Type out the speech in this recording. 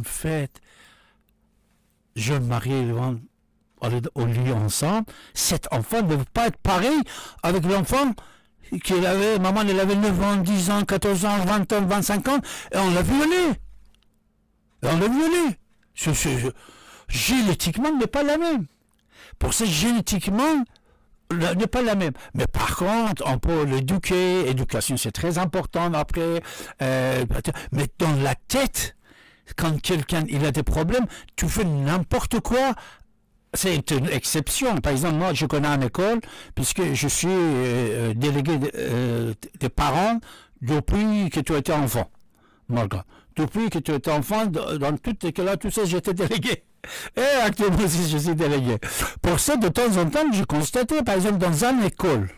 en fait, jeune marié, ils vont aller au lit ensemble. Cet enfant ne veut pas être pareil avec l'enfant qu'il avait, maman, elle avait 9 ans, 10 ans, 14 ans, 20 ans, 25 ans, et on l'a violé. Et on l'a violé. Génétiquement, n'est pas la même. Pour ça, génétiquement, n'est pas la même. Mais par contre, on peut l'éduquer. Éducation, c'est très important après. Euh, mais dans la tête, quand quelqu'un il a des problèmes, tu fais n'importe quoi. C'est une exception. Par exemple, moi, je connais une école, puisque je suis euh, délégué de- euh, des parents depuis que tu étais enfant. Morgan. Depuis que tu étais enfant, dans toutes les là, tout ça, j'étais délégué. Et actuellement je suis délégué. Pour ça, de temps en temps, j'ai constaté, par exemple, dans une école,